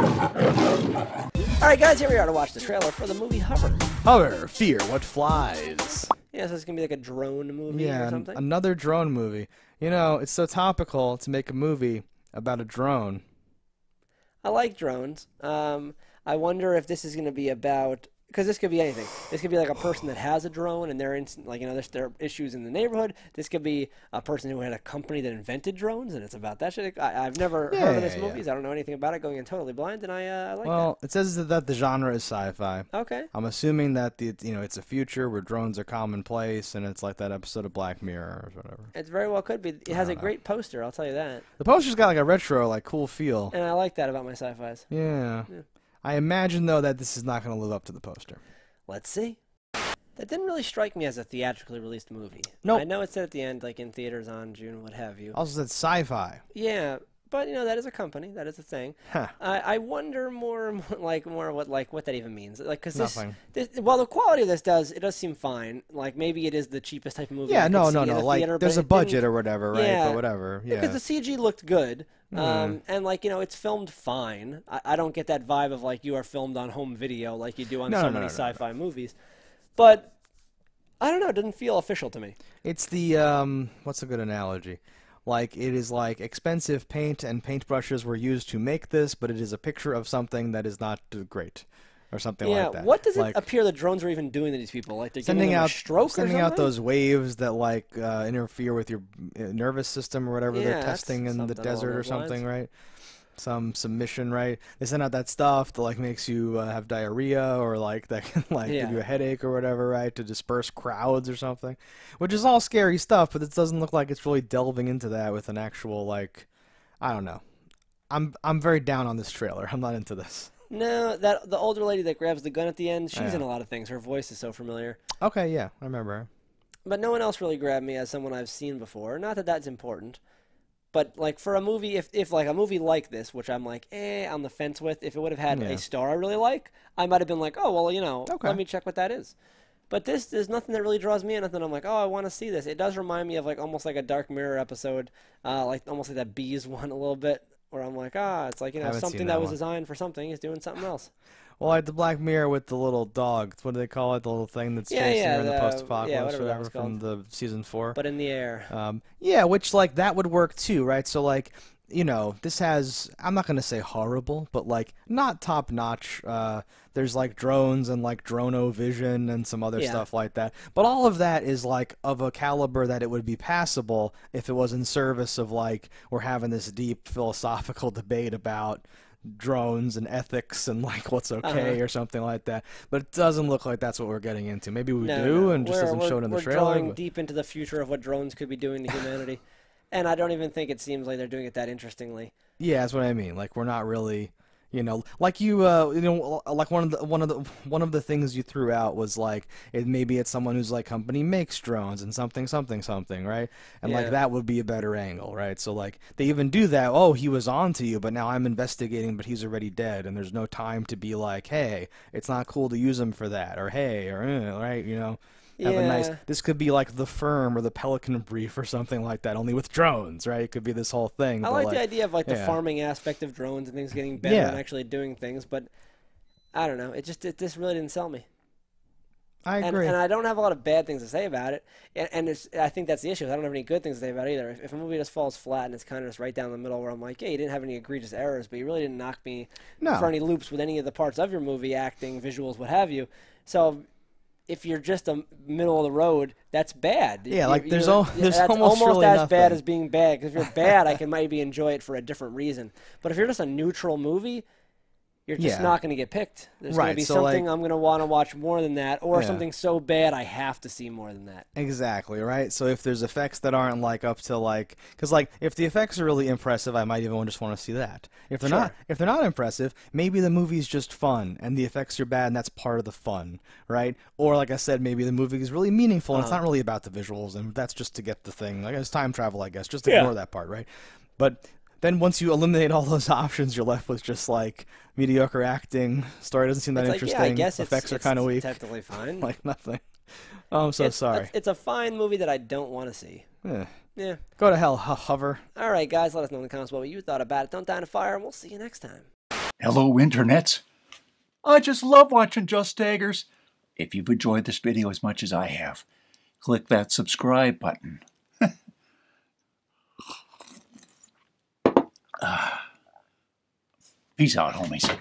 All right, guys, here we are to watch the trailer for the movie Hover. Hover, fear what flies. Yeah, so it's gonna be like a drone movie Yeah, or something. another drone movie. You know, it's so topical to make a movie about a drone. I like drones. Um, I wonder if this is going to be about because this could be anything. This could be like a person that has a drone and they're in, like you know there's there are issues in the neighborhood. This could be a person who had a company that invented drones and it's about that shit. I, I've never Yeah, heard of this yeah, movie. so I don't know anything about it. Going in totally blind, and I, uh, I like Well, it says that the genre is sci-fi. Okay. I'm assuming that the you know it's a future where drones are commonplace, and it's like that episode of Black Mirror or whatever. It very well could be. It has a great poster. I'll tell you that, The poster's got like a retro, like cool feel. and I like that about my sci-fi's. Yeah. Yeah. I imagine though that this is not going to live up to the poster. Let's see. That didn't really strike me as a theatrically released movie. Nope. I know it said at the end, like in theaters on June, what have you. Also said Syfy. Yeah, but you know that is a company. That is a thing. Huh. I, I wonder more, more like more what like what that even means. Like because this, Nothing. this well the quality of this does it does seem fine. Like maybe it is the cheapest type of movie. Yeah, no, no, no. a Like theater, there's a budget or whatever, right? Yeah. But whatever. Yeah. Because the CG looked good, Hmm. um, and like you know, it's filmed fine. I, I don't get that vibe of like you are filmed on home video like you do on No, so no, many no. sci-fi movies. But I don't know. It didn't feel official to me. It's the um what's a good analogy? Like it is like expensive paint and paintbrushes were used to make this, but it is a picture of something that is not uh, great or something yeah. like that. What does it like, appear the drones are even doing to these people? Like they're sending out stroke sending out those waves that like uh, interfere with your uh, nervous system or whatever Yeah, they're testing in the desert or something, lines. right? Some submission, right? They send out that stuff that like makes you uh, have diarrhea or like that can like give you a headache or whatever, right? To disperse crowds or something, which is all scary stuff. But it doesn't look like it's really delving into that with an actual like, I don't know. I'm I'm very down on this trailer. I'm not into this. No, that the older lady that grabs the gun at the end, she's Yeah. in a lot of things. Her voice is so familiar. Okay, yeah, I remember. her. But no one else really grabbed me as someone I've seen before. Not that that's important. But like for a movie, if, if like a movie like this, which I'm like, eh, on the fence with, if it would have had Yeah. a star I really like, I might have been like, oh well, you know, Okay. let me check what that is. But this, there's nothing that really draws me in. Nothing. I'm like, oh, I want to see this. It does remind me of like almost like a Dark Mirror episode, uh, like almost like that bees one a little bit, where I'm like, ah, it's like you know something that that was designed for something is doing something else. Well, like the Black Mirror with the little dog. What do they call it? The little thing that's Yeah, chasing yeah, her in the the- post-apocalypse, yeah, whatever whatever, from the season four. But in the air. Um, yeah, which like that would work too, right? So like, you know, this has I'm not gonna say horrible, but like not top notch. Uh, there's like drones and like drono vision and some other Yeah. stuff like that. But all of that is like of a caliber that it would be passable if it was in service of like we're having this deep philosophical debate about drones and ethics and like what's okay Uh-huh. or something like that. But it doesn't look like that's what we're getting into. Maybe we No, do no. and just We're- doesn't we're- show it in the trailer. we're drawing but- deep into the future of what drones could be doing to humanity, and I don't even think it seems like they're doing it that interestingly. Yeah, that's what I mean. Like we're not really, you know, like you, uh, you know, like one of the one of the one of the things you threw out was like it maybe it's someone who's like company makes drones and something something something, right? And Yeah. like that would be a better angle, right? So like they even do that. Oh, he was on to you, but now I'm investigating, but he's already dead, and there's no time to be like, hey, it's not cool to use him for that, or hey, or eh, right, you know. Have a nice. Yeah. This could be like the firm or the Pelican Brief or something like that, only with drones, right? It could be this whole thing. I but, like, the idea of like the farming aspect of drones and things getting better Yeah. and actually doing things, but I don't know. It just it this really didn't sell me. I And, agree. and I don't have a lot of bad things to say about it. And, and it's, I think that's the issue. I don't have any good things to say about it either. If, if a movie just falls flat and it's kind of just right down the middle where I'm like, yeah, you didn't have any egregious errors, but you really didn't knock me No. for any loops with any of the parts of your movie, acting, visuals, what have you. So if you're just a middle of the road, that's bad. Yeah, You- like, there's you're- al- there's that's almost really as bad as being bad. Because if you're bad, I can maybe enjoy it for a different reason. But if you're just a neutral movie, you're just Yeah. not going to get picked. There's going to be so, something like- I'm going to want to watch more than that, or Yeah. something so bad I have to see more than that. Exactly, right? So if there's effects that aren't like up to like cuz like if the effects are really impressive, I might even just want to see that. If they're not if they're not impressive, maybe the movie's just fun and the effects are bad and that's part of the fun, right? Or like I said, maybe the movie is really meaningful and it's Uh-huh. not really about the visuals and that's just to get the thing. Like it's time travel, I guess. Just Yeah. ignore that part, right? But then once you eliminate all those options, you're left with just like mediocre acting. Story doesn't seem that It's like, interesting. yeah, I guess effects it's, are kind of weak. technically fine. like nothing. Oh, I'm so it's, sorry. It's, it's a fine movie that I don't want to see. Eh. Yeah. Go to hell, Ho- hover. All right, guys, let us know in the comments what you thought about it. Don't die in a fire, and we'll see you next time. Hello, internets. I just love watching Just Daggers. If you've enjoyed this video as much as I have, click that subscribe button. Ah. Peace out, homies.